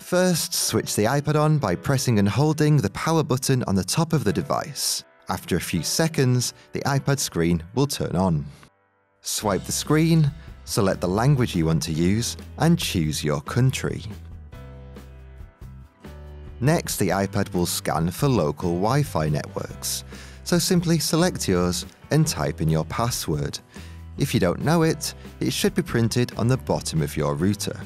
First, switch the iPad on by pressing and holding the power button on the top of the device. After a few seconds, the iPad screen will turn on. Swipe the screen, select the language you want to use, and choose your country. Next, the iPad will scan for local Wi Fi networks. So simply select yours and type in your password. If you don't know it, it should be printed on the bottom of your router.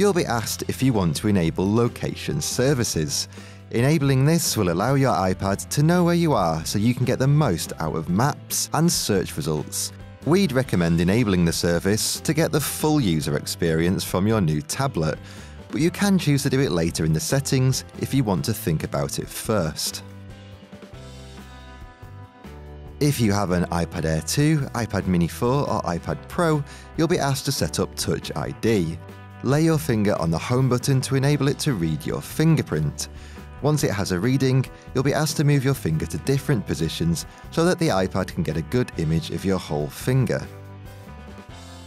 You'll be asked if you want to enable location services. Enabling this will allow your iPad to know where you are so you can get the most out of maps and search results. We'd recommend enabling the service to get the full user experience from your new tablet, but you can choose to do it later in the settings if you want to think about it first. If you have an iPad Air 2, iPad Mini 4 or iPad Pro, you'll be asked to set up Touch ID. Lay your finger on the home button to enable it to read your fingerprint. Once it has a reading, you'll be asked to move your finger to different positions so that the iPad can get a good image of your whole finger.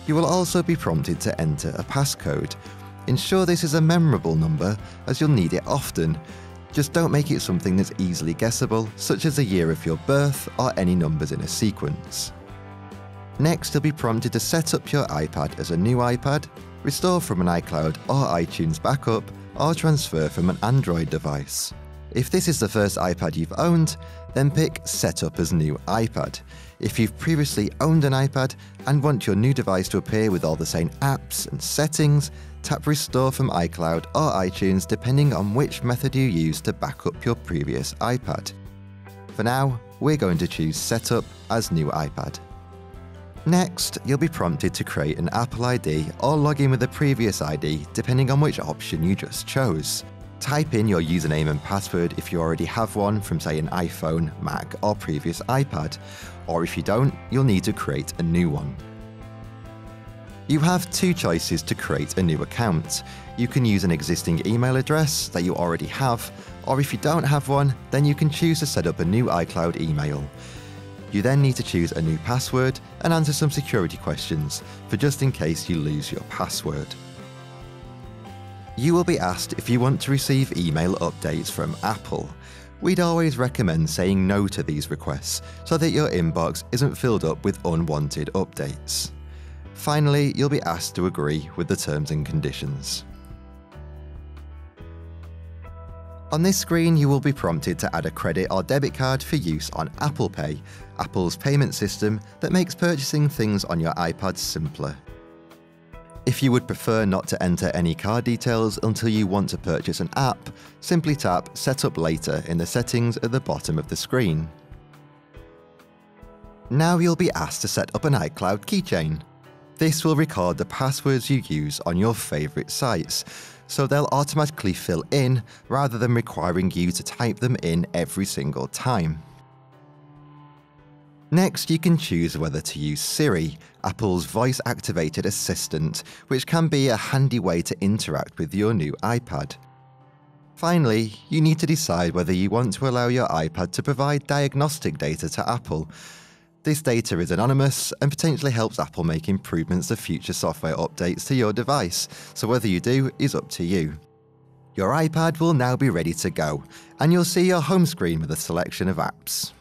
You will also be prompted to enter a passcode. Ensure this is a memorable number as you'll need it often, just don't make it something that's easily guessable, such as the year of your birth or any numbers in a sequence. Next, you'll be prompted to set up your iPad as a new iPad, restore from an iCloud or iTunes backup, or transfer from an Android device. If this is the first iPad you've owned, then pick Set up as new iPad. If you've previously owned an iPad and want your new device to appear with all the same apps and settings, tap Restore from iCloud or iTunes depending on which method you use to back up your previous iPad. For now, we're going to choose Setup as new iPad. Next, you'll be prompted to create an Apple ID or log in with a previous ID depending on which option you just chose. Type in your username and password if you already have one from, say, an iPhone, Mac, or previous iPad, or if you don't, you'll need to create a new one. You have two choices to create a new account. You can use an existing email address that you already have, or if you don't have one, then you can choose to set up a new iCloud email. You then need to choose a new password and answer some security questions for just in case you lose your password. You will be asked if you want to receive email updates from Apple. We'd always recommend saying no to these requests so that your inbox isn't filled up with unwanted updates. Finally, you'll be asked to agree with the terms and conditions. On this screen, you will be prompted to add a credit or debit card for use on Apple Pay, Apple's payment system that makes purchasing things on your iPad simpler. If you would prefer not to enter any card details until you want to purchase an app, simply tap Set up later in the settings at the bottom of the screen. Now you'll be asked to set up an iCloud keychain. This will record the passwords you use on your favourite sites, so they'll automatically fill in rather than requiring you to type them in every single time. Next, you can choose whether to use Siri, Apple's voice activated assistant, which can be a handy way to interact with your new iPad. Finally, you need to decide whether you want to allow your iPad to provide diagnostic data to Apple, this data is anonymous and potentially helps Apple make improvements to future software updates to your device, so whether you do is up to you. Your iPad will now be ready to go, and you'll see your home screen with a selection of apps.